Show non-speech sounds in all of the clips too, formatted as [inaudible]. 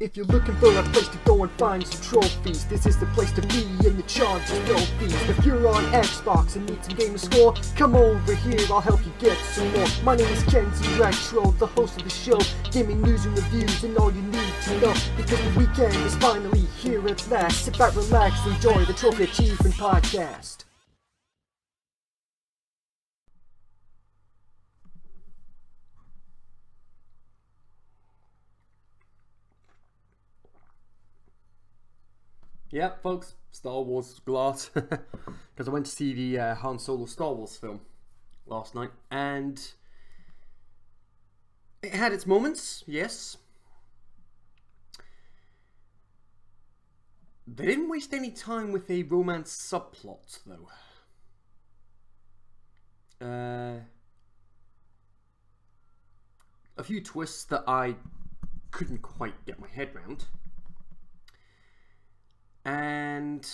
If you're looking for a place to go and find some trophies, this is the place to be and the charges no fees. If you're on Xbox and need some gamer score, come over here, I'll help you get some more. My name is Kenzie Retro, the host of the show, gaming news and reviews and all you need to know. Because the weekend is finally here at last. Sit back, relax, enjoy the Trophy Achievement Podcast. Yep, folks, Star Wars glass. [laughs] Because I went to see the uh, Han Solo Star Wars film last night, and it had its moments, yes. They didn't waste any time with a romance subplot, though. Uh, a few twists that I couldn't quite get my head round. And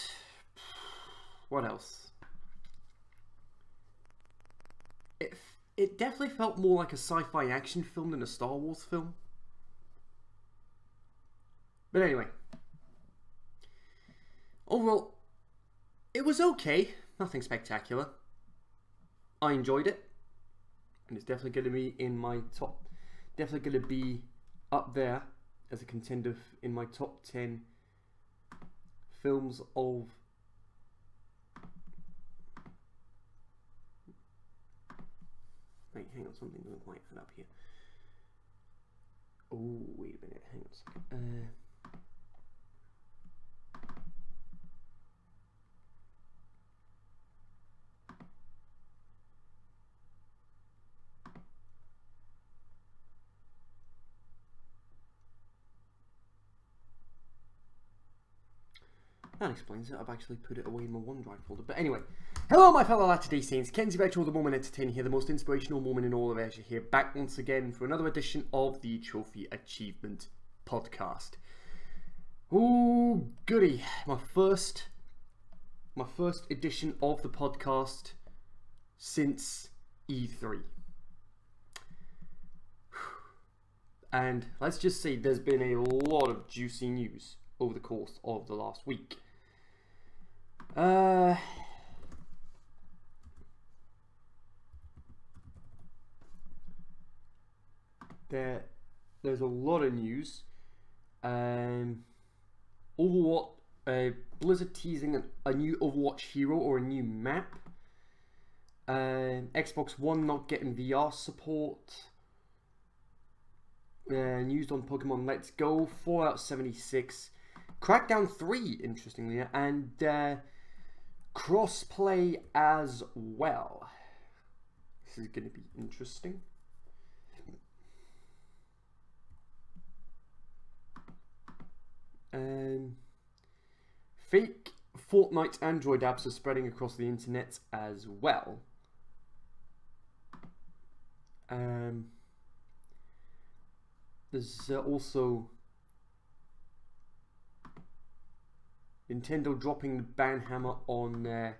what else? It it definitely felt more like a sci-fi action film than a Star Wars film. But anyway, oh, overall, it was okay. Nothing spectacular. I enjoyed it, and it's definitely going to be in my top. Definitely going to be up there as a contender in my top ten films of Wait, hang on, something doesn't quite add up here. Oh, wait a minute, hang on a second. Uh, That explains it. I've actually put it away in my OneDrive folder. But anyway, hello my fellow Latter-day Saints. Kenzie Retro, the moment entertainer here, the most inspirational moment in all of Asia here, back once again for another edition of the Trophy Achievement Podcast. Oh, goody. My first, my first edition of the podcast since E3. And let's just say there's been a lot of juicy news over the course of the last week. Uh, there, there's a lot of news. Um, Overwatch, uh, Blizzard teasing a new Overwatch hero or a new map. Uh, Xbox One not getting VR support. Uh, news on Pokemon Let's Go, Fallout 76, Crackdown 3, interestingly, and uh, crossplay as well. This is going to be interesting. Um, fake Fortnite Android apps are spreading across the internet as well. Um, there's uh, also Nintendo dropping the ban hammer on uh,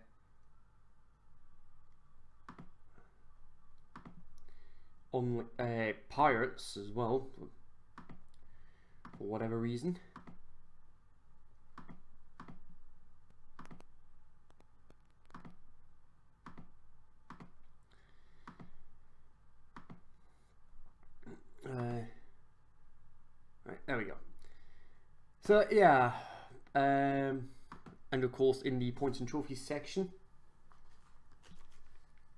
on uh, pirates as well for whatever reason. Uh, right, there we go. So yeah, um, and of course in the points and trophies section,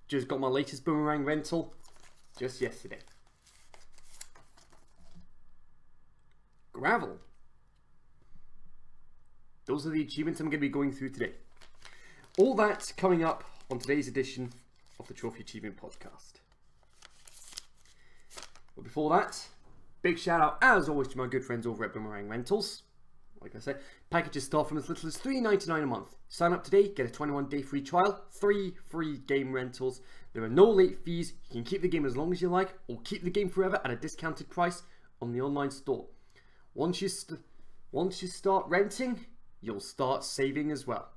just got my latest boomerang rental just yesterday. Gravel. Those are the achievements I'm going to be going through today. All that coming up on today's edition of the Trophy Achievement Podcast. But before that, big shout out as always to my good friends over at Boomerang Rentals. Like I said, packages start from as little as $3.99 a month. Sign up today, get a 21 day free trial, three free game rentals. There are no late fees. You can keep the game as long as you like, or keep the game forever at a discounted price on the online store. Once you, once you start renting, you'll start saving as well.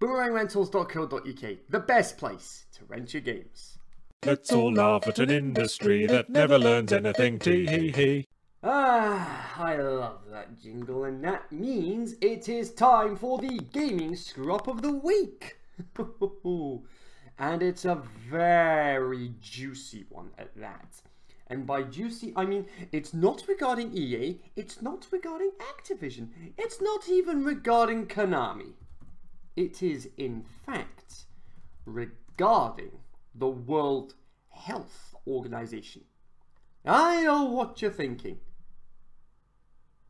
BoomerangRentals.co.uk, the best place to rent your games. Let's all laugh at an industry that never learns anything. Tee hee hee. Ah, I love that jingle, and that means it is time for the gaming scrop of the week. [laughs] and it's a very juicy one at that. And by juicy, I mean it's not regarding EA, it's not regarding Activision, it's not even regarding Konami. It is, in fact, regarding the World Health Organization. I know what you're thinking.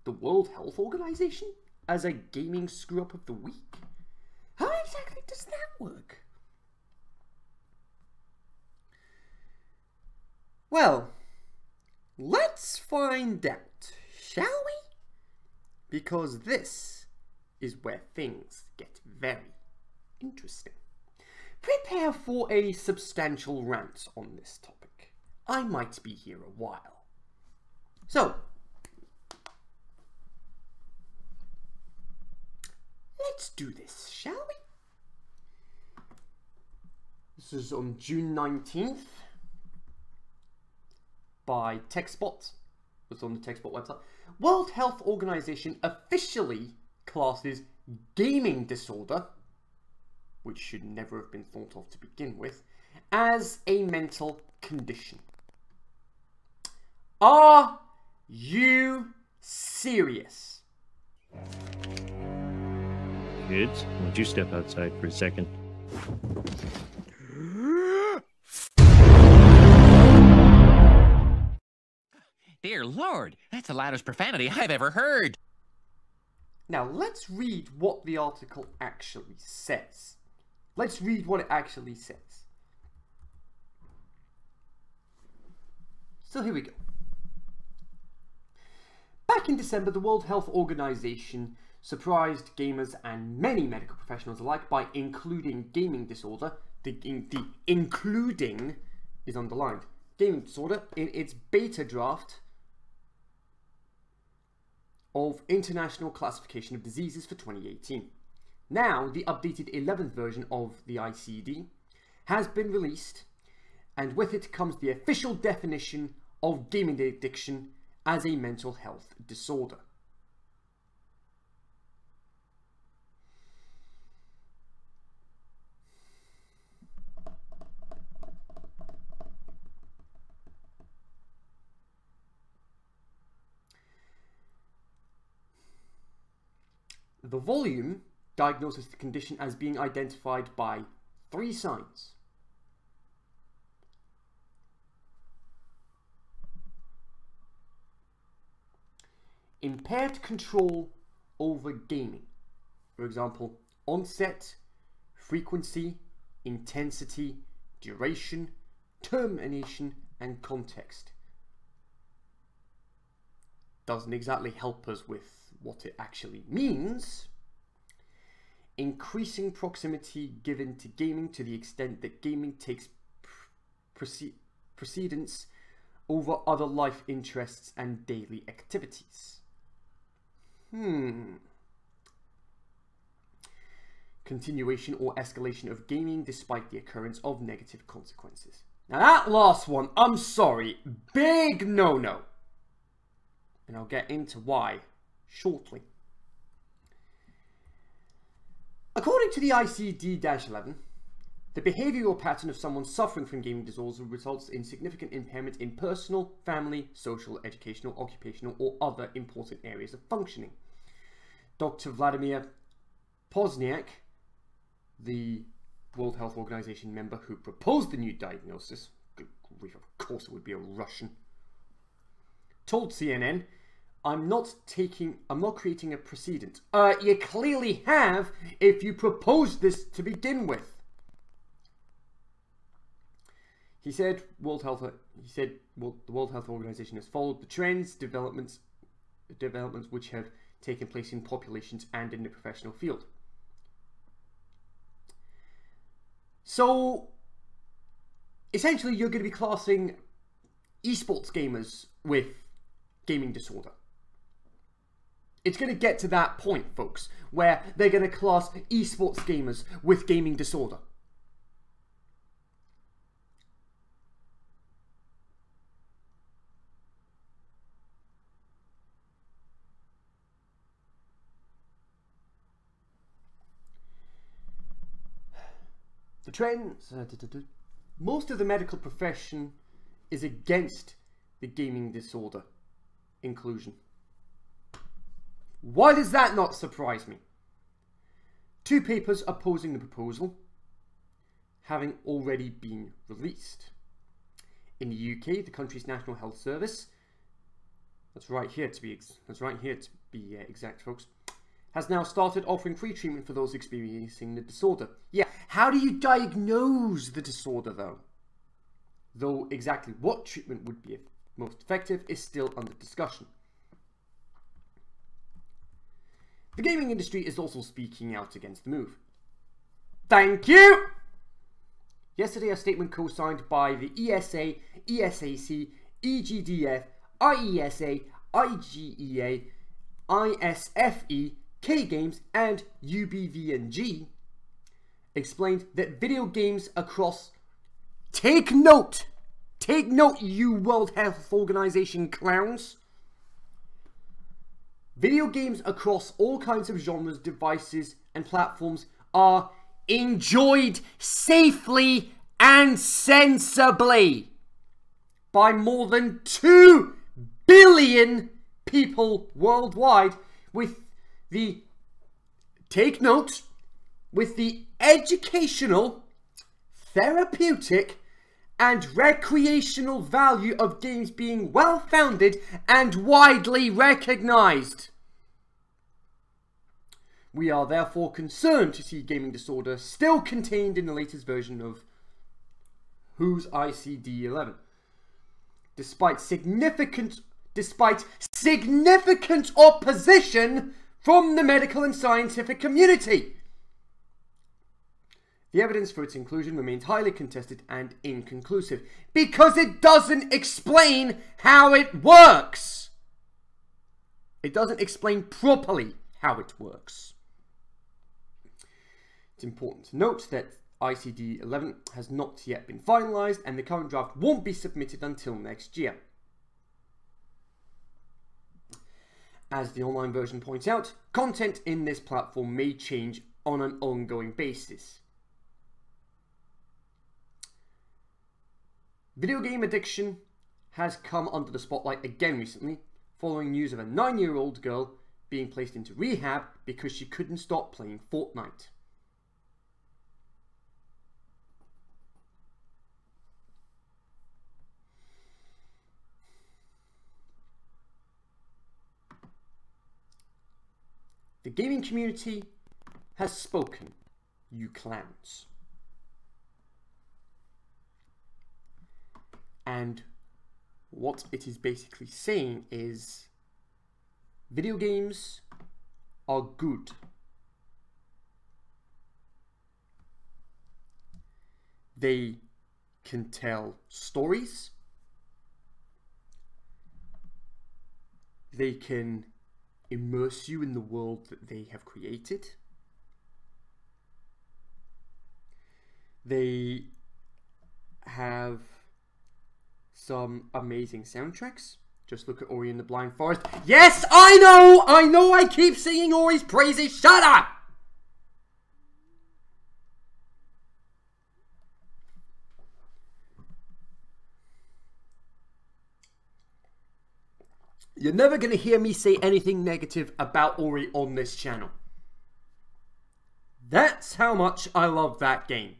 The World Health Organization as a gaming screw up of the week? How exactly does that work? Well, let's find out, shall we? Because this is where things get very interesting. Prepare for a substantial rant on this topic. I might be here a while. So, let's do this, shall we? This is on June 19th by TechSpot. It's on the TechSpot website. World Health Organization officially classes gaming disorder, which should never have been thought of to begin with, as a mental condition. Are you serious? Kids, won't you step outside for a second? Dear Lord, that's the loudest profanity I've ever heard. Now, let's read what the article actually says. Let's read what it actually says. So here we go. Back in December, the World Health Organization surprised gamers and many medical professionals alike by including gaming disorder, the, the including is underlined, gaming disorder in its beta draft of International Classification of Diseases for 2018. Now, the updated 11th version of the ICD has been released, and with it comes the official definition of gaming addiction as a mental health disorder. Volume diagnoses the condition as being identified by three signs. impaired control over gaming. For example, onset, frequency, intensity, duration, termination, and context. Doesn't exactly help us with what it actually means. Increasing proximity given to gaming to the extent that gaming takes precedence over other life interests and daily activities. Hmm. Continuation or escalation of gaming despite the occurrence of negative consequences. Now that last one, I'm sorry, big no-no. And I'll get into why shortly. According to the ICD-11, the behavioral pattern of someone suffering from gaming disorder results in significant impairment in personal, family, social, educational, occupational, or other important areas of functioning. Dr. Vladimir Poznyak, the World Health Organization member who proposed the new diagnosis, of course it would be a Russian, told CNN, I'm not taking, I'm not creating a precedent. Uh, you clearly have if you proposed this to begin with. He said, World Health, he said, well, the World Health Organization has followed the trends, developments, developments which have taken place in populations and in the professional field. So, essentially, you're going to be classing esports gamers with gaming disorder. It's going to get to that point, folks, where they're going to class esports gamers with gaming disorder. The trends. Uh, da, da, da. Most of the medical profession is against the gaming disorder inclusion. Why does that not surprise me? Two papers opposing the proposal having already been released. In the UK, the country's National Health Service, that's right here to be that's right here to be uh, exact, folks, has now started offering free treatment for those experiencing the disorder. Yeah, how do you diagnose the disorder though? Though exactly what treatment would be most effective is still under discussion. The gaming industry is also speaking out against the move. Thank you! Yesterday, a statement co signed by the ESA, ESAC, EGDF, IESA, IGEA, ISFE, K Games, and UBVNG explained that video games across. Take note! Take note, you World Health Organization clowns! Video games across all kinds of genres, devices, and platforms are enjoyed safely and sensibly by more than 2 billion people worldwide with the take note with the educational therapeutic and recreational value of games being well founded and widely recognized. We are therefore concerned to see gaming disorder still contained in the latest version of WHO's ICD 11. Despite significant despite significant opposition from the medical and scientific community. The evidence for its inclusion remains highly contested and inconclusive because it doesn't explain how it works. It doesn't explain properly how it works. It's important to note that ICD 11 has not yet been finalised and the current draft won't be submitted until next year. As the online version points out, content in this platform may change on an ongoing basis. Video game addiction has come under the spotlight again recently, following news of a nine year old girl being placed into rehab because she couldn't stop playing Fortnite. The gaming community has spoken, you clowns. And what it is basically saying is video games are good. They can tell stories. They can immerse you in the world that they have created. They have some amazing soundtracks. Just look at Ori in the Blind Forest. Yes, I know! I know I keep singing Ori's praises. Shut up! You're never going to hear me say anything negative about Ori on this channel. That's how much I love that game.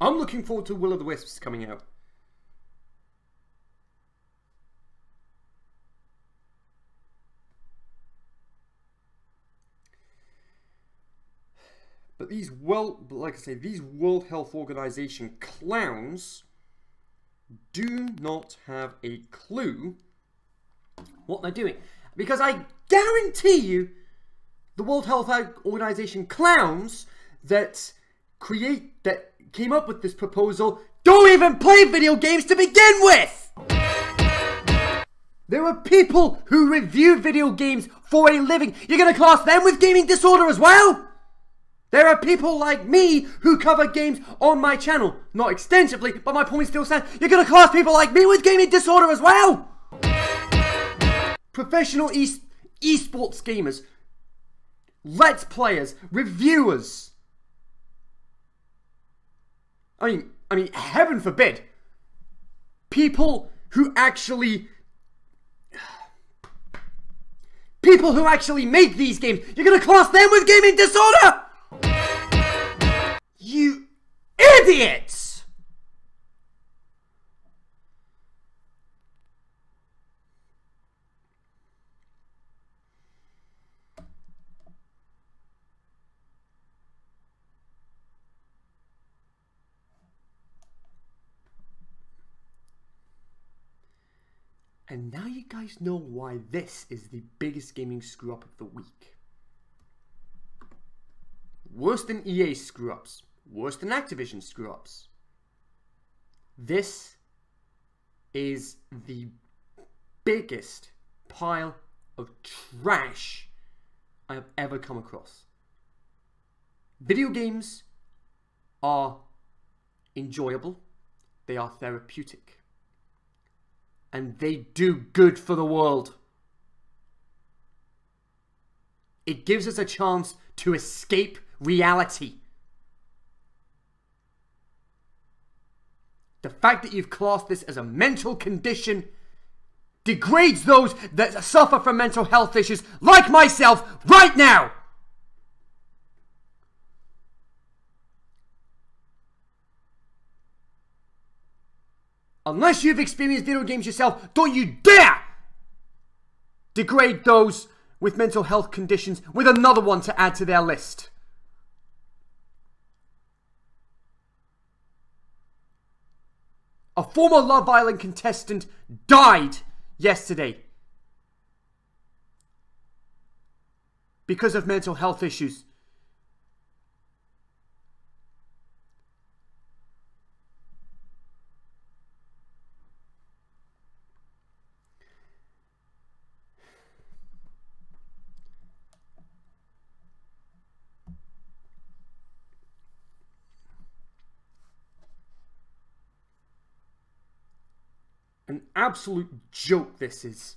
I'm looking forward to Will of the Wisps coming out. But these well, like I say, these World Health Organization clowns do not have a clue what they're doing. Because I guarantee you, the World Health Organization clowns that create that came up with this proposal don't even play video games to begin with. There are people who review video games for a living. You're going to class them with gaming disorder as well? There are people like me who cover games on my channel. Not extensively, but my point still stands. You're to class people like me with gaming disorder as well? professional e- esports gamers, let's players, reviewers. I mean, I mean, heaven forbid, people who actually people who actually make these games, you're gonna class them with gaming disorder? You idiots! And now you guys know why this is the biggest gaming screw up of the week. Worse than EA screw ups, worse than Activision screw ups. This is the biggest pile of trash I have ever come across. Video games are enjoyable, they are therapeutic and they do good for the world. It gives us a chance to escape reality. The fact that you've classed this as a mental condition degrades those that suffer from mental health issues, like myself, right now. Unless you've experienced video games yourself, don't you dare degrade those with mental health conditions with another one to add to their list. A former Love Island contestant died yesterday because of mental health issues. An absolute joke this is.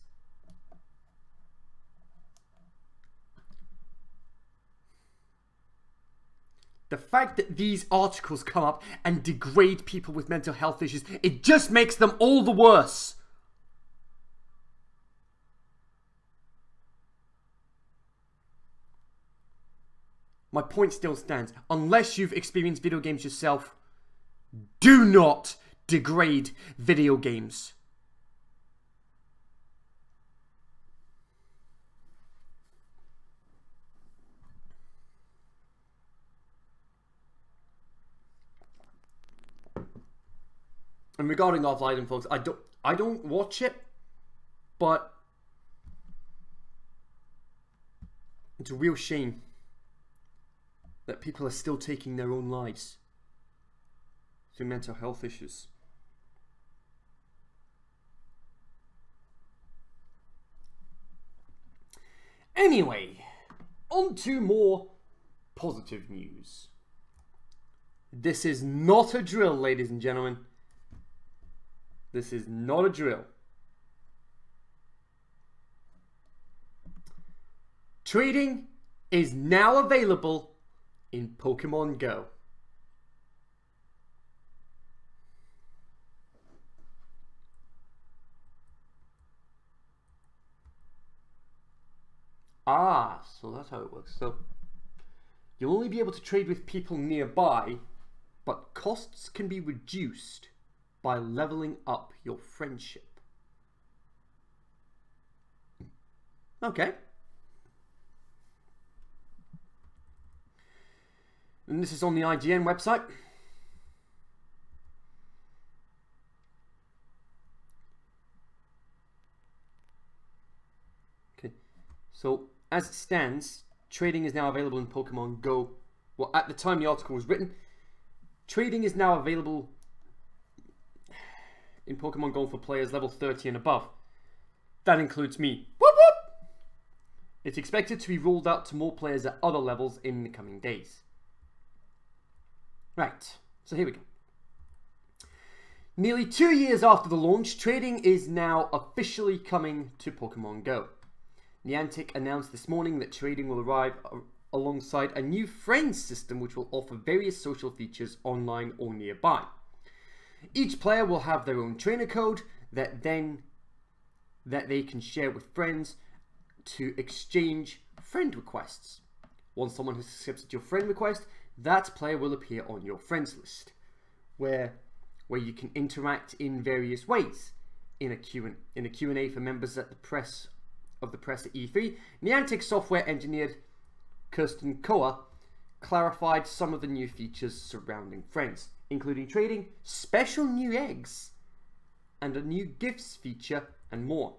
The fact that these articles come up and degrade people with mental health issues, it just makes them all the worse. My point still stands. Unless you've experienced video games yourself, do not degrade video games. And regarding Island, folks, I don't I don't watch it, but it's a real shame that people are still taking their own lives through mental health issues. Anyway, on to more positive news. This is not a drill, ladies and gentlemen. This is not a drill. Trading is now available in Pokemon Go. Ah, so that's how it works. So you'll only be able to trade with people nearby, but costs can be reduced by leveling up your friendship. Okay. And this is on the IGN website. Okay. So, as it stands, trading is now available in Pokemon Go. Well, at the time the article was written, trading is now available in Pokemon Go for players level 30 and above. That includes me. Whoop whoop! It's expected to be rolled out to more players at other levels in the coming days. Right, so here we go. Nearly two years after the launch, trading is now officially coming to Pokemon Go. Niantic announced this morning that trading will arrive alongside a new friends system which will offer various social features online or nearby. Each player will have their own trainer code that then that they can share with friends to exchange friend requests. Once someone has accepted your friend request, that player will appear on your friends list, where where you can interact in various ways. In a Q and in a Q&A for members at the press of the press at E3, Niantic software engineer Kirsten Koa clarified some of the new features surrounding friends, including trading, special new eggs, and a new gifts feature, and more.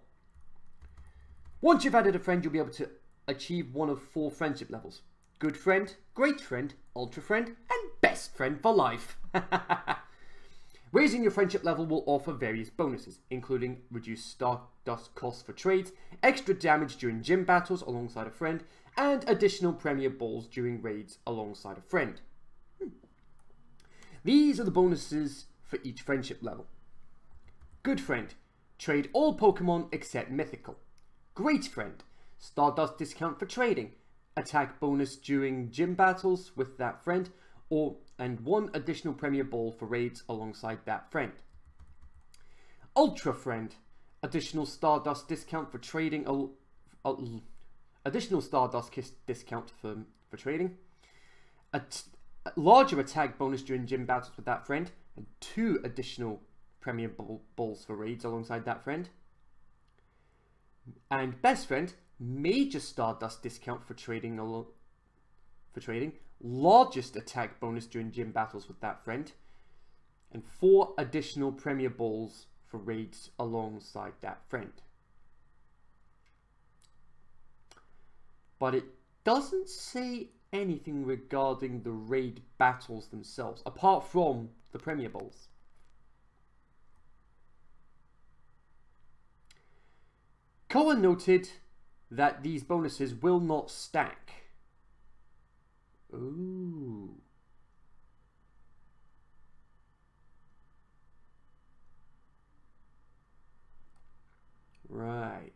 Once you've added a friend, you'll be able to achieve one of four friendship levels. Good friend, great friend, ultra friend, and best friend for life. [laughs] Raising your friendship level will offer various bonuses, including reduced Stardust costs for trades, extra damage during gym battles alongside a friend, and additional Premier Balls during raids alongside a friend. These are the bonuses for each friendship level. Good Friend, trade all Pokemon except Mythical. Great Friend, Stardust discount for trading, attack bonus during gym battles with that friend, or and one additional Premier Ball for raids alongside that friend. Ultra Friend, additional Stardust discount for trading, uh, additional Stardust discount for, for trading, larger attack bonus during gym battles with that friend, and two additional Premier ball Balls for raids alongside that friend. And Best Friend, major Stardust discount for trading for trading, largest attack bonus during gym battles with that friend, and four additional Premier Balls for raids alongside that friend. But it doesn't say anything regarding the raid battles themselves, apart from the Premier Balls. Cohen noted that these bonuses will not stack. Ooh. Right.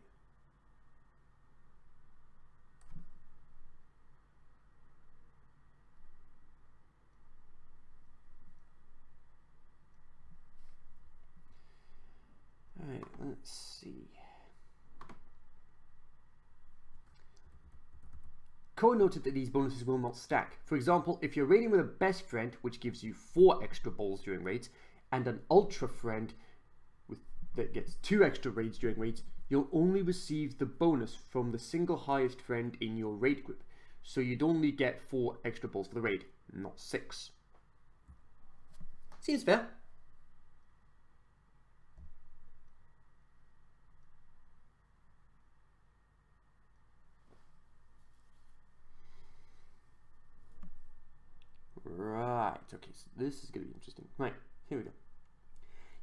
All right, let's see. Cohen noted that these bonuses will not stack. For example, if you're raiding with a best friend, which gives you 4 extra balls during raids, and an ultra friend with, that gets 2 extra raids during raids, you'll only receive the bonus from the single highest friend in your raid group. So you'd only get 4 extra balls for the raid, not 6. Seems fair. Right, okay, so this is going to be interesting. Right, here we go.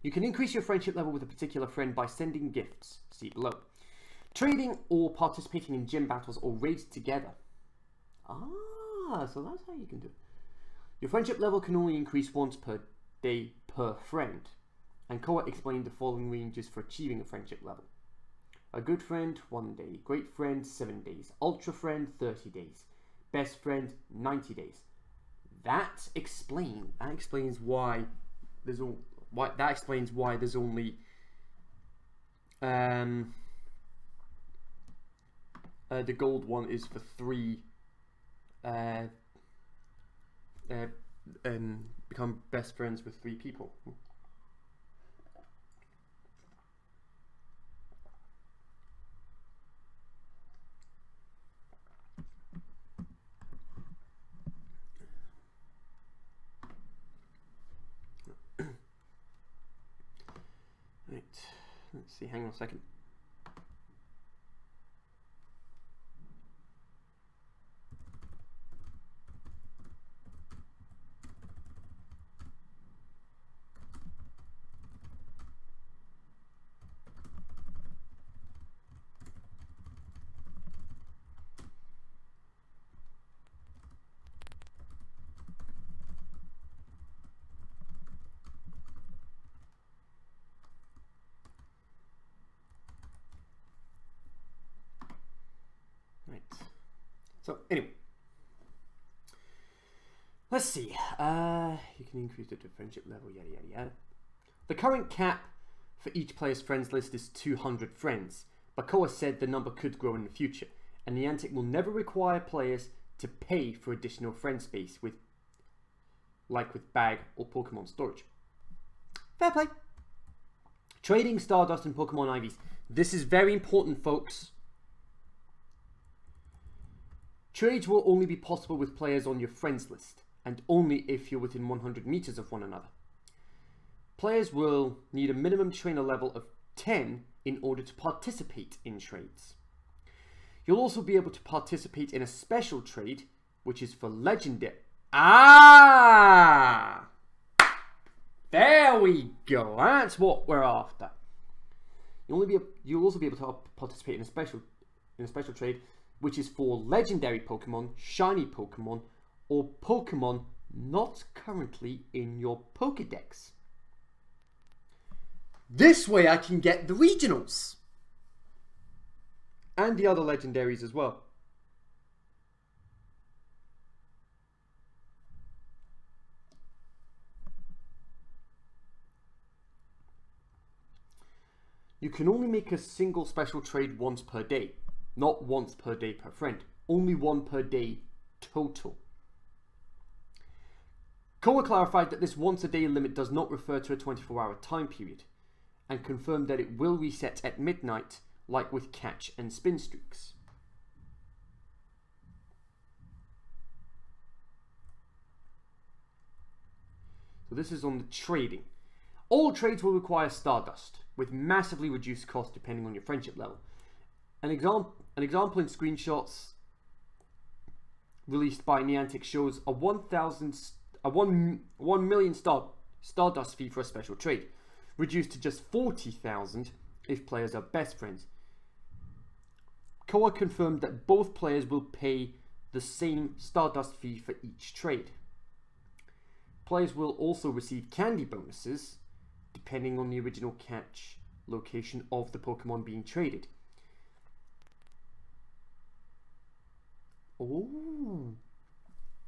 You can increase your friendship level with a particular friend by sending gifts, see below. Trading or participating in gym battles or raids together. Ah, so that's how you can do it. Your friendship level can only increase once per day per friend. And Koa explained the following ranges for achieving a friendship level. A good friend, 1 day. Great friend, 7 days. Ultra friend, 30 days. Best friend, 90 days that explain that explains why there's all why that explains why there's only um uh, the gold one is for three uh, uh um become best friends with three people Let's see, hang on a second. So anyway, Let's see. Uh, you can increase it to friendship level, yada yada yada. The current cap for each player's friends list is 200 friends, but Koa said the number could grow in the future, and Niantic will never require players to pay for additional friend space with like with bag or Pokemon storage. Fair play. Trading Stardust and Pokemon IVs. This is very important, folks. Trades will only be possible with players on your friends list, and only if you're within 100 meters of one another. Players will need a minimum trainer level of 10 in order to participate in trades. You'll also be able to participate in a special trade, which is for legendary. Ah! There we go. That's what we're after. You'll only be you'll also be able to participate in a special in a special trade, which is for legendary Pokemon, shiny Pokemon, or Pokemon not currently in your Pokedex. This way I can get the regionals. And the other legendaries as well. You can only make a single special trade once per day, not once per day per friend, only one per day total. Koa clarified that this once a day limit does not refer to a 24 hour time period and confirmed that it will reset at midnight like with catch and spin streaks. So this is on the trading. All trades will require Stardust, with massively reduced cost depending on your friendship level. An, example, an example in screenshots released by Niantic shows a 1,000 a 1, 1 million star, Stardust fee for a special trade, reduced to just 40,000 if players are best friends. Koa confirmed that both players will pay the same Stardust fee for each trade. Players will also receive candy bonuses depending on the original catch location of the Pokemon being traded. Oh.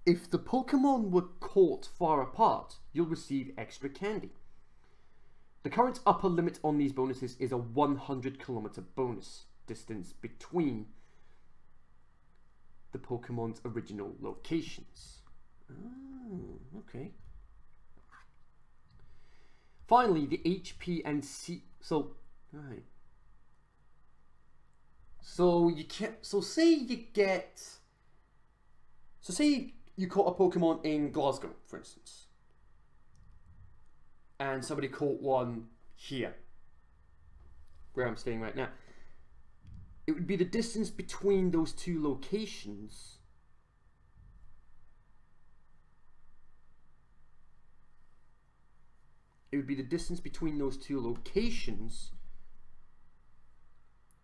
If the Pokemon were caught far apart, you'll receive extra candy. The current upper limit on these bonuses is a 100 kilometer bonus distance between the Pokemon's original locations. Oh, okay. Finally, the HP and C. So, right. So you can't. So say you get. So say you caught a Pokemon in Glasgow, for instance, and somebody caught one here, where I'm staying right now. It would be the distance between those two locations. It would be the distance between those two locations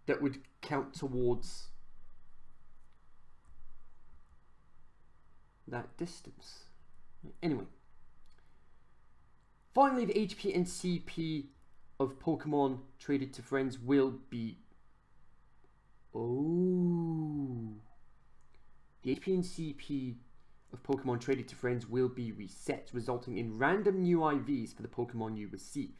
that would count towards that distance. Anyway. Finally, the HP and CP of Pokemon traded to friends will be... Oh. The HP and CP of Pokemon traded to friends will be reset, resulting in random new IVs for the Pokemon you receive.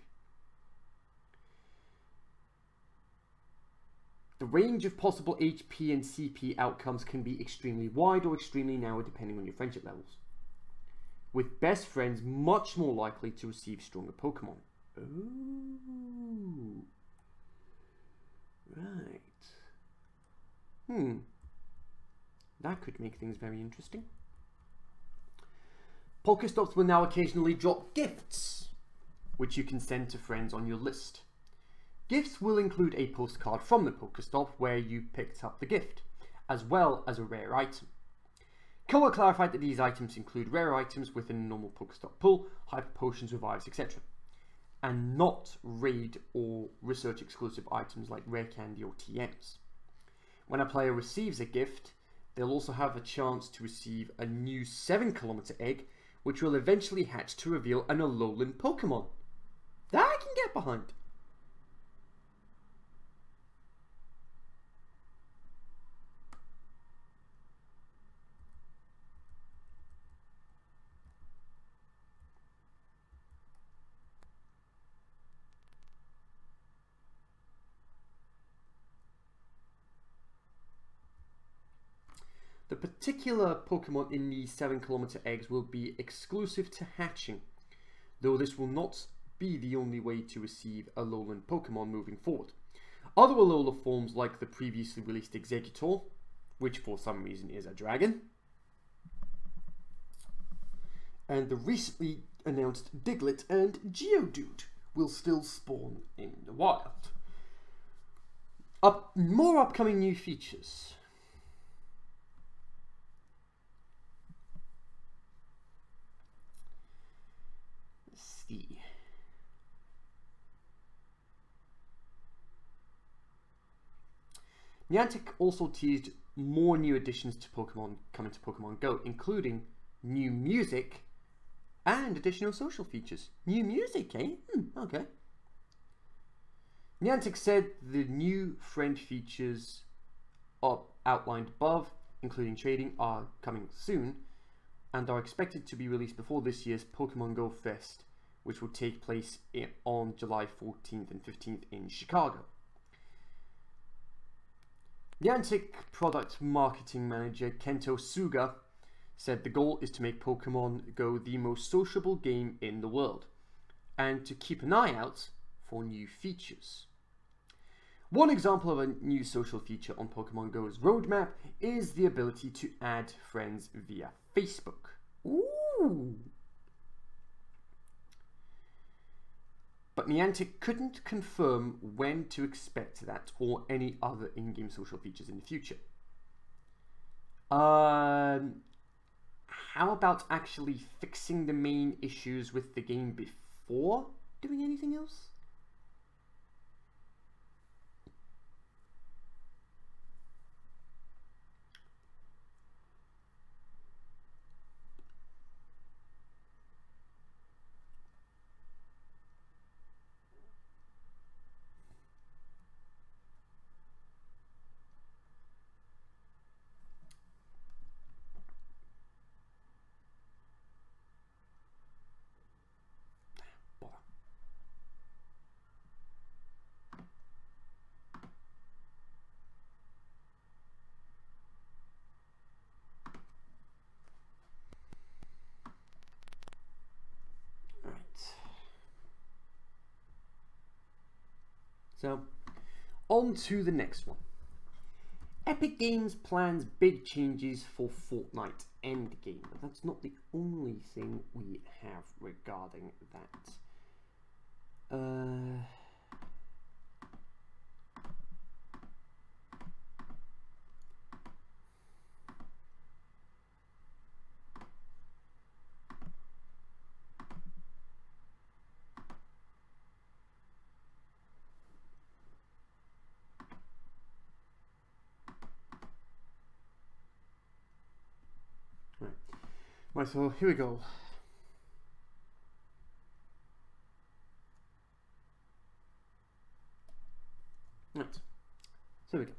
The range of possible HP and CP outcomes can be extremely wide or extremely narrow depending on your friendship levels. With best friends much more likely to receive stronger Pokemon. Ooh. Right. Hmm. That could make things very interesting. Pokestops will now occasionally drop gifts, which you can send to friends on your list. Gifts will include a postcard from the Pokestop where you picked up the gift, as well as a rare item. Koa clarified that these items include rare items within a normal Pokestop pool, hyper potions, revives, etc. And not raid or research exclusive items like rare candy or TMs. When a player receives a gift, they'll also have a chance to receive a new 7 kilometer egg, which will eventually hatch to reveal an Alolan Pokemon. That I can get behind. The particular Pokemon in the 7 kilometer eggs will be exclusive to hatching, though this will not be the only way to receive a Alolan Pokemon moving forward. Other Alola forms like the previously released Exeggutor, which for some reason is a dragon, and the recently announced Diglett and Geodude will still spawn in the wild. Up, more upcoming new features. See. Niantic also teased more new additions to Pokemon coming to Pokemon Go, including new music and additional social features. New music, eh? Hmm, okay. Niantic said the new friend features outlined above, including trading, are coming soon and are expected to be released before this year's Pokemon Go Fest, which will take place in, on July 14th and 15th in Chicago. Niantic product marketing manager Kento Suga said the goal is to make Pokemon Go the most sociable game in the world and to keep an eye out for new features. One example of a new social feature on Pokemon Go's roadmap is the ability to add friends via Facebook. Ooh! But Niantic couldn't confirm when to expect that or any other in-game social features in the future. Um, how about actually fixing the main issues with the game before doing anything else? Bother. Right. So, on to the next one. Epic Games plans big changes for Fortnite Endgame, but that's not the only thing we have regarding that. Uh, right. Right, so here we go. Right. So we go.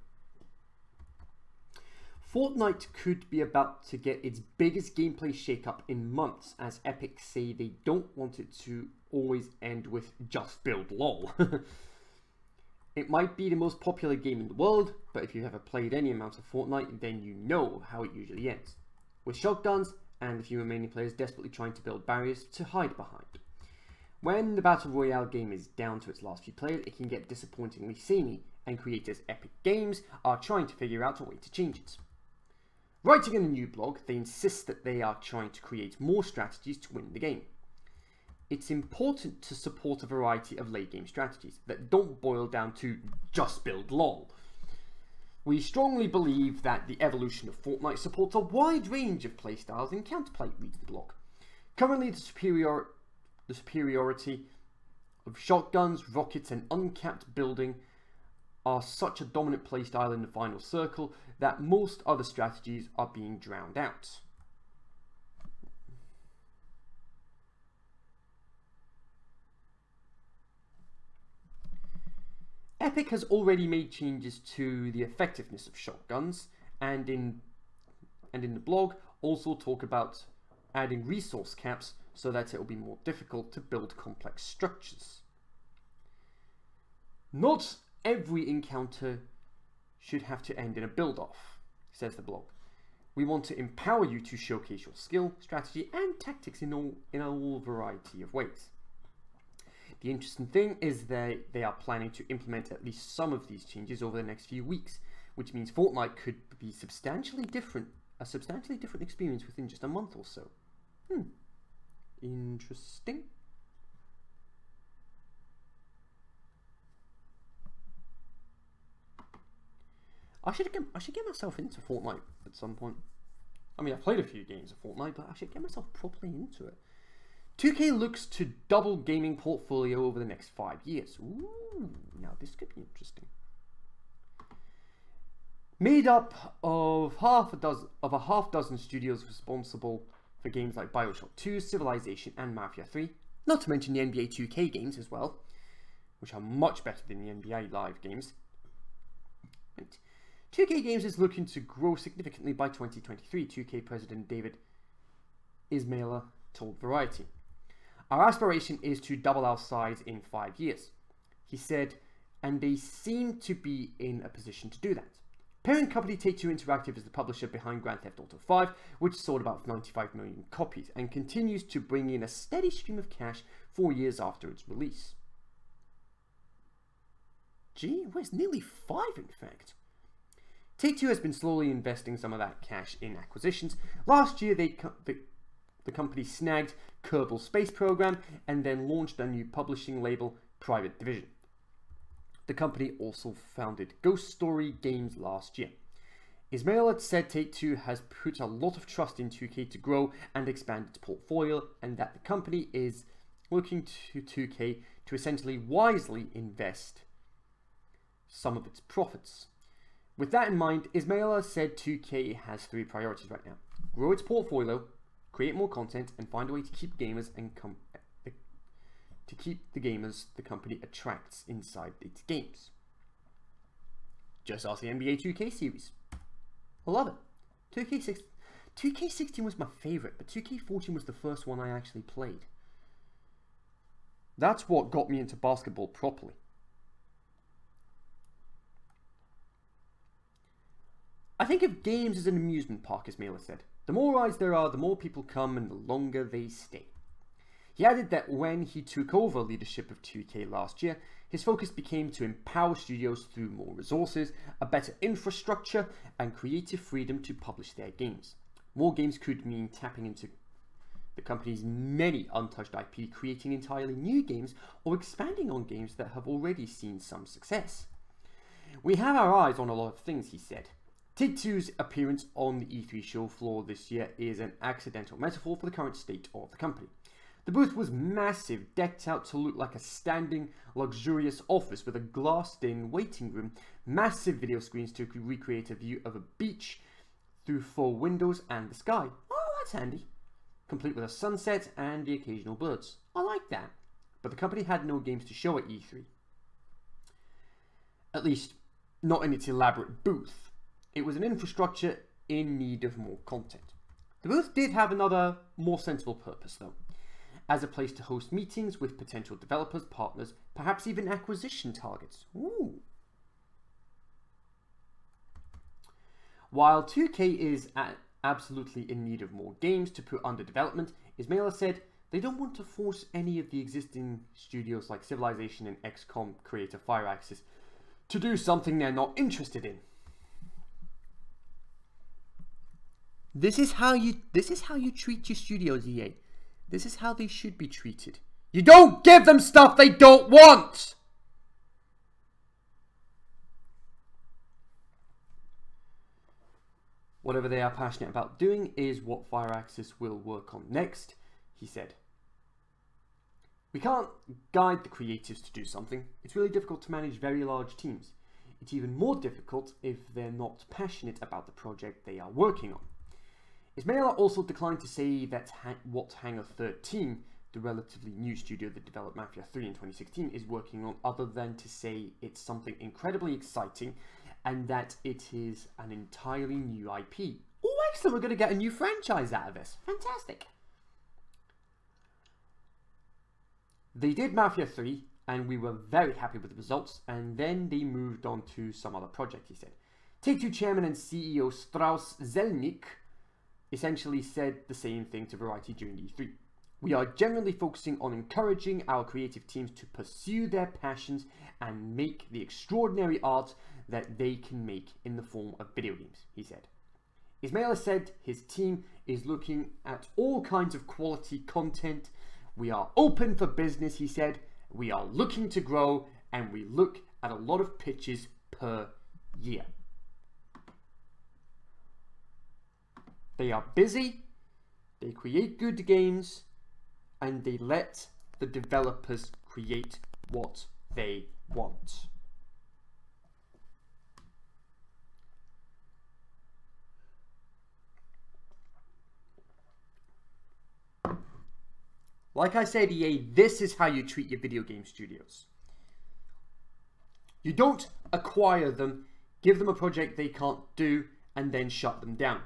Fortnite could be about to get its biggest gameplay shakeup in months, as Epic say they don't want it to always end with just build lol. [laughs] it might be the most popular game in the world, but if you've ever played any amount of Fortnite, then you know how it usually ends. With shotguns and a few remaining players desperately trying to build barriers to hide behind. When the Battle Royale game is down to its last few players, it can get disappointingly samey, and creators Epic Games are trying to figure out a way to change it. Writing in a new blog, they insist that they are trying to create more strategies to win the game. It's important to support a variety of late game strategies that don't boil down to just build lol. We strongly believe that the evolution of Fortnite supports a wide range of playstyles in counterplay, reads the blog. Currently, the, superior, the superiority of shotguns, rockets, and uncapped building are such a dominant playstyle in the final circle that most other strategies are being drowned out. Epic has already made changes to the effectiveness of shotguns and in and in the blog also talk about adding resource caps so that it will be more difficult to build complex structures. Not every encounter should have to end in a build off, says the blog. We want to empower you to showcase your skill, strategy, and tactics in all in a variety of ways. The interesting thing is that they are planning to implement at least some of these changes over the next few weeks, which means Fortnite could be substantially different, a substantially different experience within just a month or so. Hmm. Interesting. I should get I should get myself into Fortnite at some point. I mean, I've played a few games of Fortnite, but I should get myself properly into it. 2K looks to double gaming portfolio over the next five years. Ooh, now this could be interesting. Made up of half a dozen of a half dozen studios responsible for games like Bioshock 2, Civilization, and Mafia 3, not to mention the NBA 2K games as well, which are much better than the NBA Live games. Right. 2K Games is looking to grow significantly by 2023, 2K President David Ismailer told Variety. Our aspiration is to double our size in five years, he said, and they seem to be in a position to do that. Parent company Take-Two Interactive is the publisher behind Grand Theft Auto 5, which sold about 95 million copies and continues to bring in a steady stream of cash four years after its release. Gee, where's nearly five in fact? Take-Two has been slowly investing some of that cash in acquisitions. Last year, they, the, the company snagged Kerbal Space Program and then launched a new publishing label, Private Division. The company also founded Ghost Story Games last year. Ismail had said Take-Two has put a lot of trust in 2K to grow and expand its portfolio and that the company is looking to 2K to essentially wisely invest some of its profits. With that in mind, Ismailer said 2K has three priorities right now. Grow its portfolio, create more content, and find a way to keep gamers and com eh, to keep the gamers the company attracts inside its games. Just ask the NBA 2K series. I love it. 2K6 2K16 was my favorite, but 2K14 was the first one I actually played. That's what got me into basketball properly. I think of games as an amusement park, Ismailer said. The more eyes there are, the more people come and the longer they stay. He added that when he took over leadership of 2K last year, his focus became to empower studios through more resources, a better infrastructure, and creative freedom to publish their games. More games could mean tapping into the company's many untouched IP, creating entirely new games, or expanding on games that have already seen some success. We have our eyes on a lot of things, he said. Take Two's appearance on the E3 show floor this year is an accidental metaphor for the current state of the company. The booth was massive, decked out to look like a standing, luxurious office with a glassed-in waiting room, massive video screens to recreate a view of a beach through four windows and the sky. Oh, that's handy. Complete with a sunset and the occasional birds. I like that. But the company had no games to show at E3. At least, not in its elaborate booth. It was an infrastructure in need of more content. The booth did have another, more sensible purpose though, as a place to host meetings with potential developers, partners, perhaps even acquisition targets. Ooh. While 2K is absolutely in need of more games to put under development, Ismailer said they don't want to force any of the existing studios like Civilization and XCOM creator Firaxis to do something they're not interested in. This is how you this is how you treat your studios, EA. This is how they should be treated. You don't give them stuff they don't want! Whatever they are passionate about doing is what Firaxis will work on next, he said. We can't guide the creatives to do something. It's really difficult to manage very large teams. It's even more difficult if they're not passionate about the project they are working on. Ismailer also declined to say that ha what Hangar 13, the relatively new studio that developed Mafia 3 in 2016, is working on other than to say it's something incredibly exciting and that it is an entirely new IP. Oh, excellent, we're going to get a new franchise out of this. Fantastic. They did Mafia 3 and we were very happy with the results and then they moved on to some other project, he said. Take-Two chairman and CEO Strauss Zelnick essentially said the same thing to Variety during E3. We are generally focusing on encouraging our creative teams to pursue their passions and make the extraordinary art that they can make in the form of video games, he said. Ismail has said his team is looking at all kinds of quality content. We are open for business, he said. We are looking to grow and we look at a lot of pitches per year. They are busy, they create good games, and they let the developers create what they want. Like I said, EA, this is how you treat your video game studios. You don't acquire them, give them a project they can't do, and then shut them down.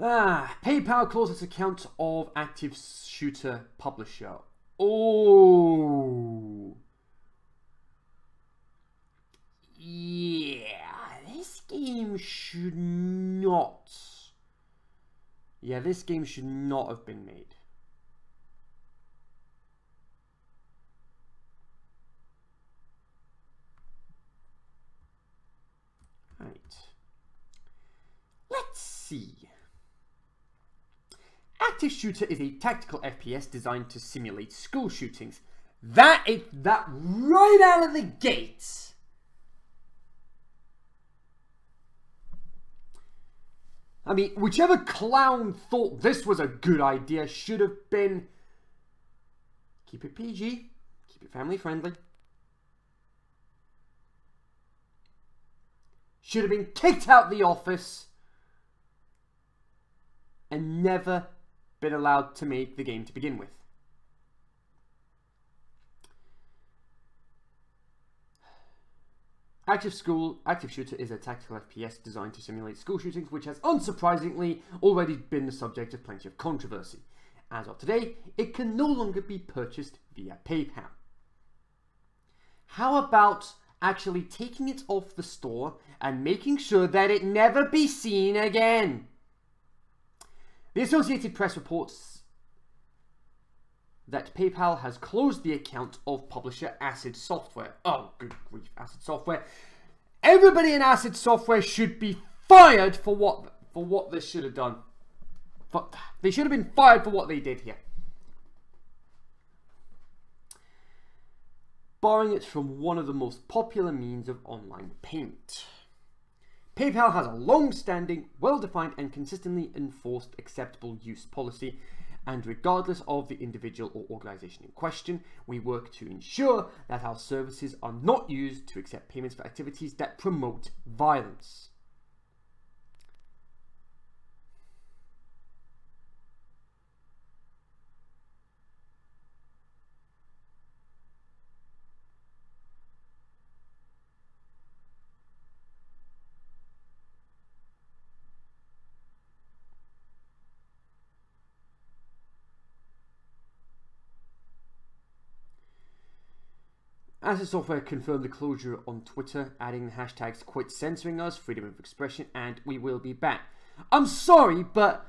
Ah, PayPal closes account of active shooter publisher. Oh. Yeah, this game should not. Yeah, this game should not have been made. Right. Let's see. Active Shooter is a tactical FPS designed to simulate school shootings. That is that right out of the gate. I mean, whichever clown thought this was a good idea should have been keep it PG, keep it family friendly. Should have been kicked out the office and never been allowed to make the game to begin with. Active School, Active Shooter is a tactical FPS designed to simulate school shootings, which has unsurprisingly already been the subject of plenty of controversy. As of today, it can no longer be purchased via PayPal. How about actually taking it off the store and making sure that it never be seen again? The Associated Press reports that PayPal has closed the account of publisher Acid Software. Oh, good grief, Acid Software. Everybody in Acid Software should be fired for what for what they should have done. For, they should have been fired for what they did here. Barring it from one of the most popular means of online payment. PayPal has a long-standing, well-defined and consistently enforced acceptable use policy and regardless of the individual or organization in question, we work to ensure that our services are not used to accept payments for activities that promote violence. Acid Software confirmed the closure on Twitter, adding the hashtags quit censoring us, freedom of expression, and we will be back. I'm sorry, but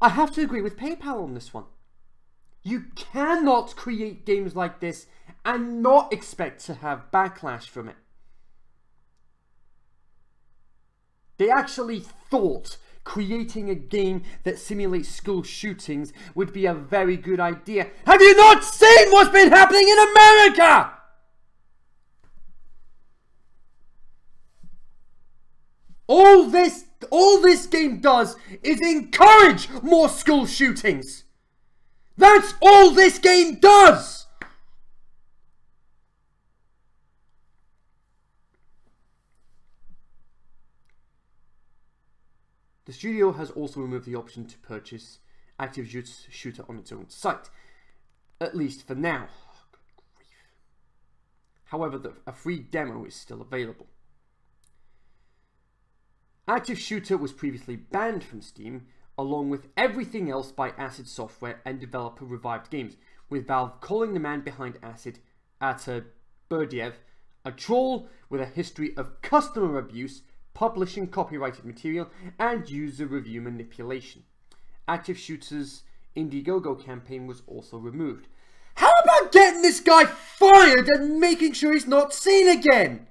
I have to agree with PayPal on this one. You cannot create games like this and not expect to have backlash from it. They actually thought creating a game that simulates school shootings would be a very good idea. Have you not seen what's been happening in America? All this all this game does is encourage more school shootings. That's all this game does. The studio has also removed the option to purchase Active Shooter on its own site, at least for now. However, the, a free demo is still available. Active Shooter was previously banned from Steam, along with everything else by Acid Software and developer Revived Games, with Valve calling the man behind Acid, Artur Berdiev, A troll with a history of customer abuse, publishing copyrighted material, and user review manipulation. Active Shooter's Indiegogo campaign was also removed. How about getting this guy fired and making sure he's not seen again?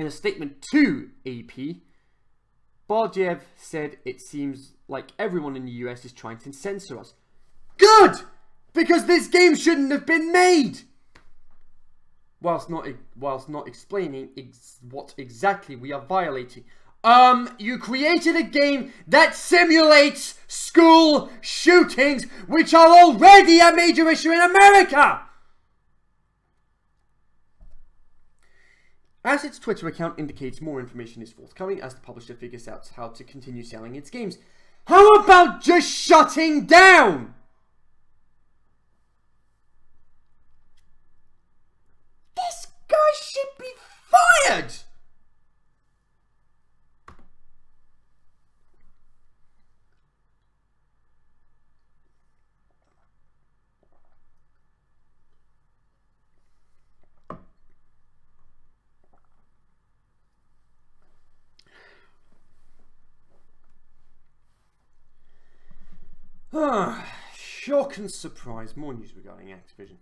In a statement to AP, Berdiev said it seems like everyone in the US is trying to censor us. Good! Because this game shouldn't have been made! Whilst not, whilst not explaining ex what exactly we are violating. Um, you created a game that simulates school shootings, which are already a major issue in America! As its Twitter account indicates, more information is forthcoming as the publisher figures out how to continue selling its games. How about just shutting down? This guy should be fired! And surprise. More news regarding Activision.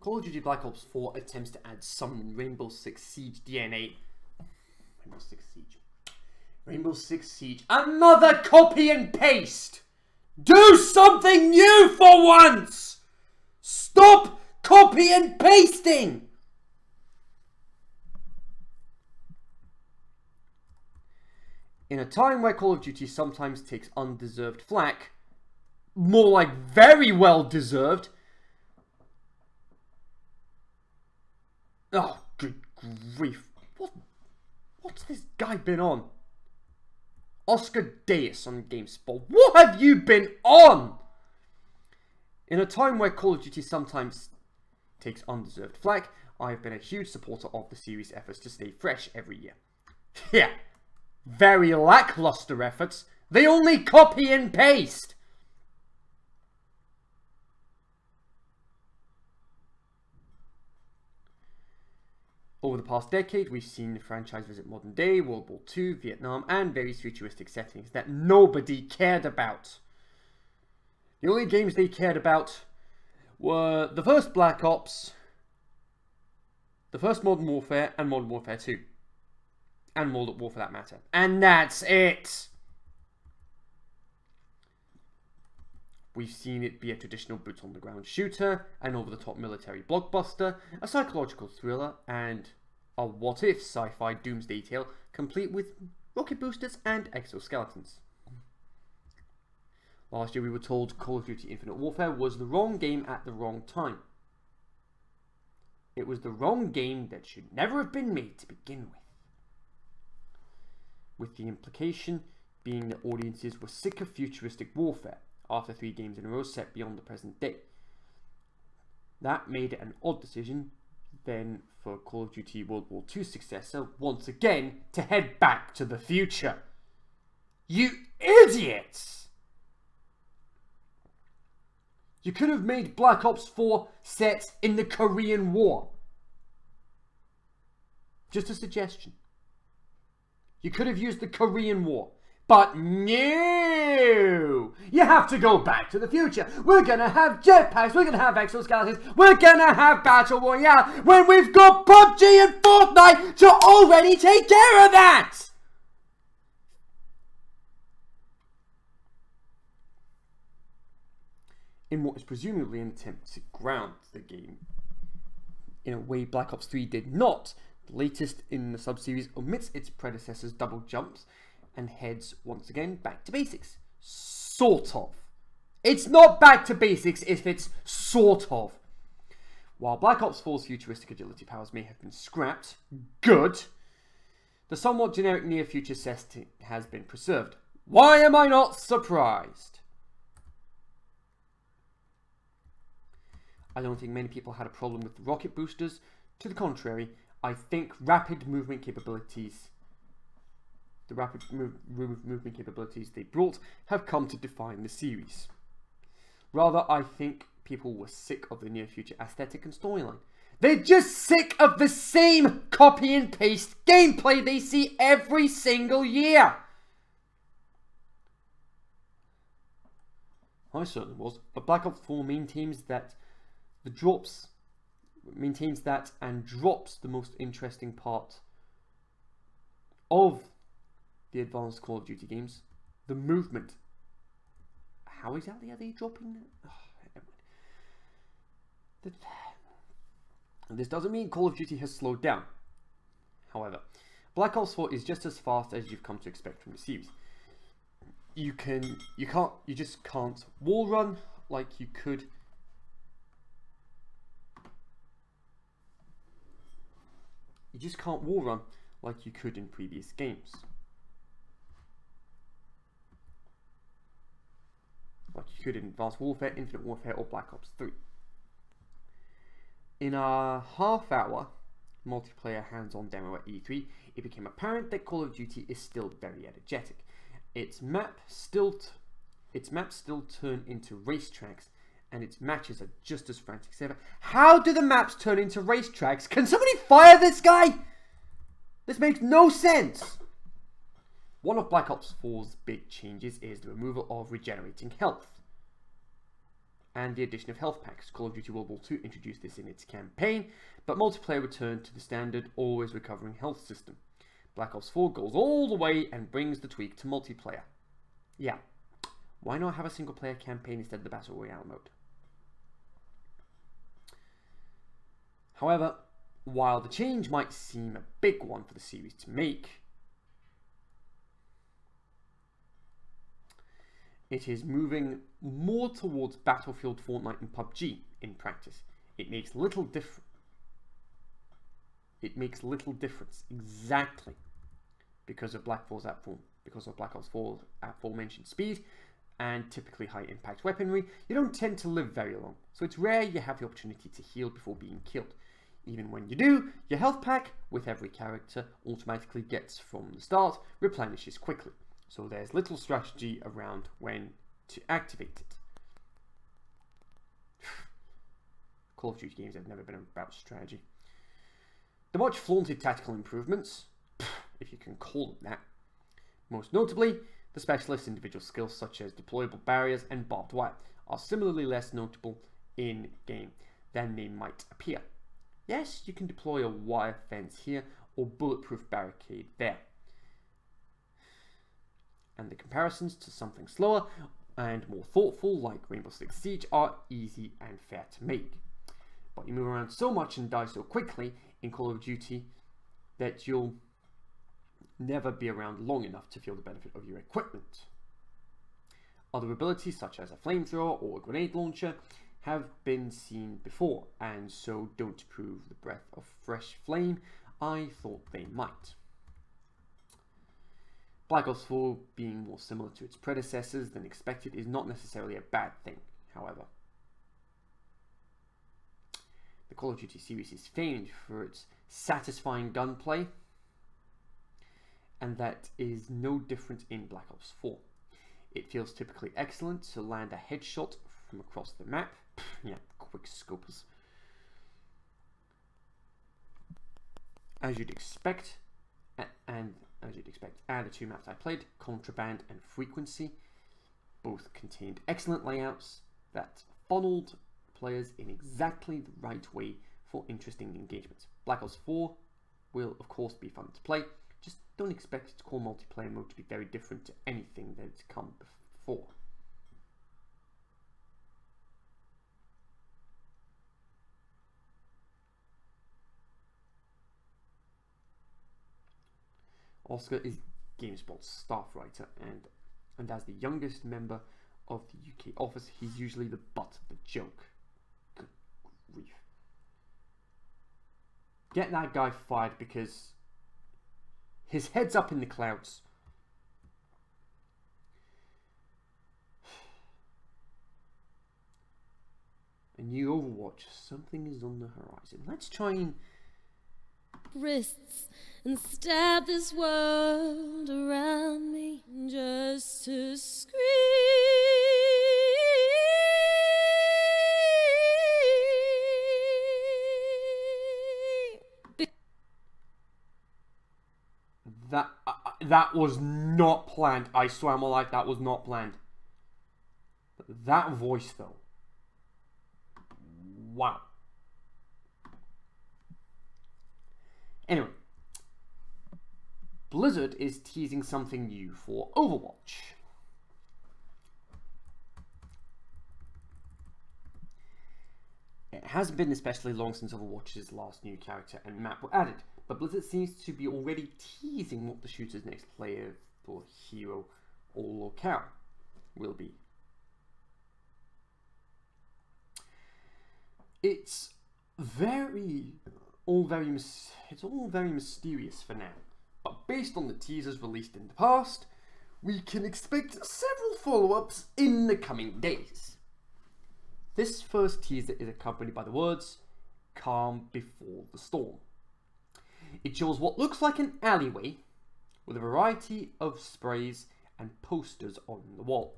Call of Duty Black Ops 4 attempts to add some Rainbow Six Siege DNA Rainbow Six Siege. Rainbow Six Siege. Another copy and paste! Do something new for once! Stop copy and pasting! In a time where Call of Duty sometimes takes undeserved flack, more like very well deserved. Oh, good grief. What What's this guy been on? Oscar Dayus on GameSpot. What have you been on? In a time where Call of Duty sometimes takes undeserved flack, I have been a huge supporter of the series' efforts to stay fresh every year. [laughs] yeah, very lackluster efforts. They only copy and paste. Over the past decade, we've seen the franchise visit modern day, World War II, Vietnam, and various futuristic settings that nobody cared about. The only games they cared about were the first Black Ops, the first Modern Warfare, and Modern Warfare 2. And World at War for that matter. And that's it! We've seen it be a traditional boots on the ground shooter, an over the top military blockbuster, a psychological thriller, and a what if sci fi doomsday tale complete with rocket boosters and exoskeletons. Last year we were told Call of Duty Infinite Warfare was the wrong game at the wrong time. It was the wrong game that should never have been made to begin with. With the implication being that audiences were sick of futuristic warfare after three games in a row set beyond the present day. That made it an odd decision then for Call of Duty World War II successor once again to head back to the future. You idiots! You could have made Black Ops 4 set in the Korean War. Just a suggestion. You could have used the Korean War. But no! You have to go back to the future. We're gonna have jetpacks, we're gonna have exoskeletons, we're gonna have Battle Royale when we've got PUBG and Fortnite to already take care of that! In what is presumably an attempt to ground the game in a way Black Ops 3 did not, the latest in the sub-series omits its predecessor's double jumps and heads once again back to basics. Sort of. It's not back to basics if it's sort of. While Black Ops 4's futuristic agility powers may have been scrapped, good, the somewhat generic near future setting has been preserved. Why am I not surprised? I don't think many people had a problem with rocket boosters. To the contrary, I think rapid movement capabilities the rapid move, move, movement capabilities they brought, have come to define the series. Rather, I think people were sick of the near future aesthetic and storyline. They're just sick of the same copy and paste gameplay they see every single year. I certainly was, but Black Ops 4 maintains that the drops maintains that and drops the most interesting part of the advanced Call of Duty games, the movement. How exactly are they dropping that? [sighs] Oh, [sighs] this doesn't mean Call of Duty has slowed down. However, Black Ops 4 is just as fast as you've come to expect from the series. You can, you can't, you just can't wall run like you could You just can't wall run like you could in previous games. Like you could in Advanced Warfare, Infinite Warfare or Black Ops 3. In a half hour multiplayer hands-on demo at E3, it became apparent that Call of Duty is still very energetic. Its map still its maps still turn into racetracks and its matches are just as frantic as ever. How do the maps turn into racetracks? Can somebody fire this guy? This makes no sense. One of Black Ops 4's big changes is the removal of regenerating health and the addition of health packs. Call of Duty World War II introduced this in its campaign, but multiplayer returned to the standard always recovering health system. Black Ops 4 goes all the way and brings the tweak to multiplayer. Yeah, why not have a single player campaign instead of the Battle Royale mode? However, while the change might seem a big one for the series to make, it is moving more towards Battlefield, Fortnite and PUBG in practice. It makes little difference. It makes little difference exactly because of Black 4's at full, because of Black Ops 4's aforementioned speed and typically high impact weaponry, you don't tend to live very long, so it's rare you have the opportunity to heal before being killed. Even when you do, your health pack with every character automatically gets from the start, replenishes quickly. So there's little strategy around when to activate it. [sighs] Call of Duty games have never been about strategy. The much flaunted tactical improvements, [sighs] if you can call them that, most notably, the specialist individual skills such as deployable barriers and barbed wire are similarly less notable in game than they might appear. Yes, you can deploy a wire fence here or bulletproof barricade there. And the comparisons to something slower and more thoughtful like Rainbow Six Siege are easy and fair to make. But you move around so much and die so quickly in Call of Duty that you'll never be around long enough to feel the benefit of your equipment. Other abilities such as a flamethrower or a grenade launcher have been seen before and so don't prove the breath of fresh flame I thought they might. Black Ops 4 being more similar to its predecessors than expected is not necessarily a bad thing, however. The Call of Duty series is famed for its satisfying gunplay, and that is no different in Black Ops 4. It feels typically excellent to land a headshot from across the map, [sniffs] yeah, quick scopers. As you'd expect, and as you'd expect, and the two maps I played, Contraband and Frequency, both contained excellent layouts that funneled players in exactly the right way for interesting engagements. Black Ops 4 will of course be fun to play, just don't expect its core multiplayer mode to be very different to anything that's come before. Oscar is GameSpot's staff writer and and as the youngest member of the UK office, he's usually the butt of the joke. Good grief. Get that guy fired because his head's up in the clouds. [sighs] A new Overwatch. Something is on the horizon. Let's try and wrists and stab this world around me just to scream. That uh, uh, that was not planned. I swear my life, that was not planned. That voice, though. Wow. Anyway, Blizzard is teasing something new for Overwatch. It hasn't been especially long since Overwatch's last new character and map were added, but Blizzard seems to be already teasing what the shooter's next player or hero or locale will be. It's very, all very, it's all very mysterious for now. But based on the teasers released in the past, we can expect several follow-ups in the coming days. This first teaser is accompanied by the words, calm before the storm. It shows what looks like an alleyway with a variety of sprays and posters on the wall.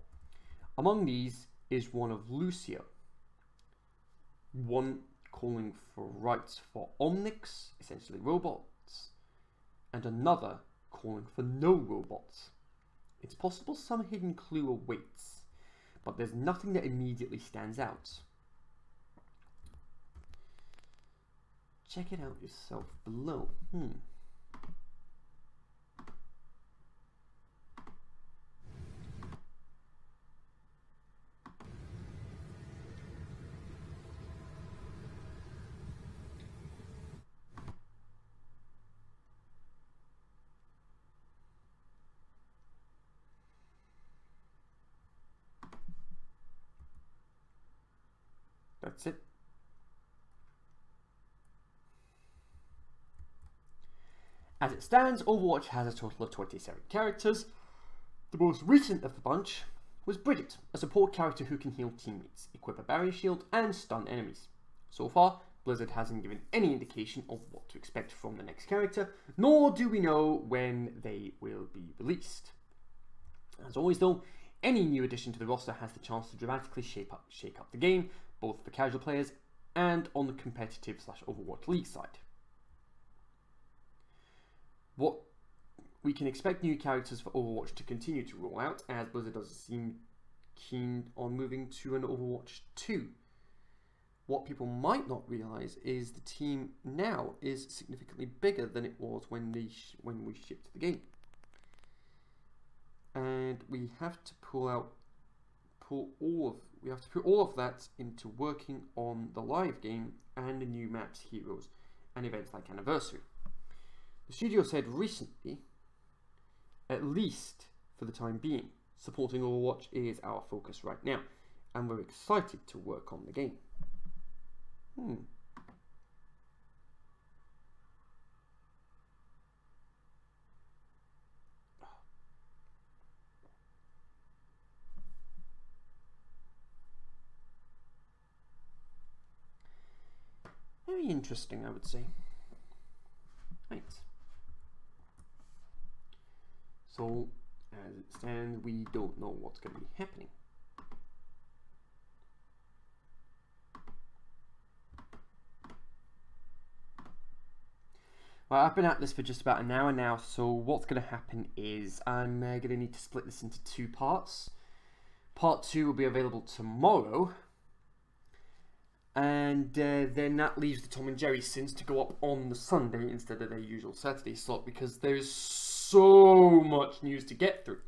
Among these is one of Lucio, one calling for rights for Omnics, essentially robots, and another calling for no robots. It's possible some hidden clue awaits, but there's nothing that immediately stands out. Check it out yourself below. Hmm. That's it. As it stands, Overwatch has a total of 27 characters. The most recent of the bunch was Brigitte, a support character who can heal teammates, equip a barrier shield, and stun enemies. So far, Blizzard hasn't given any indication of what to expect from the next character, nor do we know when they will be released. As always though, any new addition to the roster has the chance to dramatically shape up, shake up the game, both for casual players and on the competitive slash Overwatch League side. What we can expect new characters for Overwatch to continue to roll out, as Blizzard does seem keen on moving to an Overwatch 2. What people might not realise is the team now is significantly bigger than it was when when we shipped the game, and we have to pull out pull all of we have to put all of that into working on the live game and the new maps, heroes, and events like Anniversary. The studio said recently, at least for the time being, supporting Overwatch is our focus right now, and we're excited to work on the game. Hmm. Very interesting, I would say. Thanks. So, as it stands, we don't know what's going to be happening. Well, I've been at this for just about an hour now, so what's going to happen is I'm uh, going to need to split this into two parts. Part two will be available tomorrow, and uh, then that leaves the Tom and Jerry sins to go up on the Sunday instead of their usual Saturday slot because there's so much news to get through.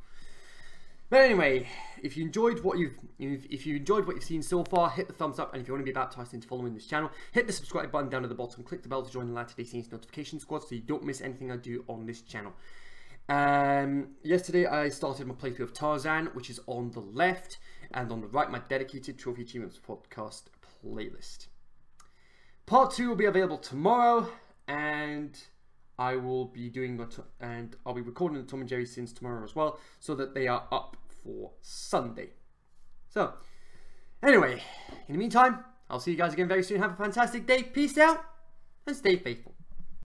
But anyway, if you enjoyed what you've if you enjoyed what you've seen so far, hit the thumbs up, and if you want to be baptized into following this channel, hit the subscribe button down at the bottom, click the bell to join the Latter Day Saints notification squad so you don't miss anything I do on this channel. Um, yesterday I started my playthrough of Tarzan, which is on the left, and on the right my dedicated Trophy Achievements podcast playlist. Part 2 will be available tomorrow, and I will be doing what, and I'll be recording the Tom and Jerry sins tomorrow as well, so that they are up for Sunday. So, anyway, in the meantime, I'll see you guys again very soon. Have a fantastic day. Peace out and stay faithful.